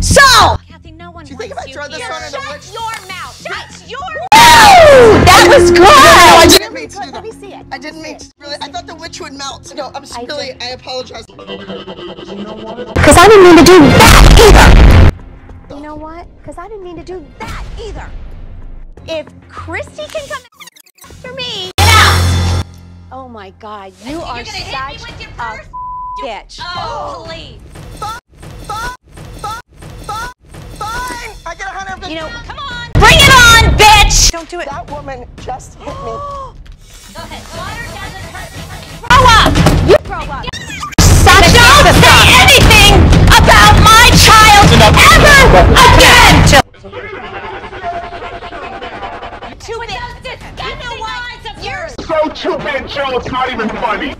So! Cathy, no one Do you think if I you throw this on Shut witch- your mouth. Shut your Woo! That was No, I good! didn't mean to do Let me that. see it. I didn't mean to really. I thought the witch would melt. No, I'm really. I apologize. Because I didn't mean to do that either! You know what? Because I didn't mean to do that either. If Christi can come after me, get out! Oh my God, you You're are gonna hit me such with your a bitch. Oh, please. I get a hundred fifty. You know, Come on. Bring it on, bitch! don't do it. that woman just hit me. Go ahead. Water doesn't hurt me. Grow up! You grow up. Sasha, don't say anything about my child ever again! With those disgusting eyes of yours. So stupid, Joe, it's not even funny.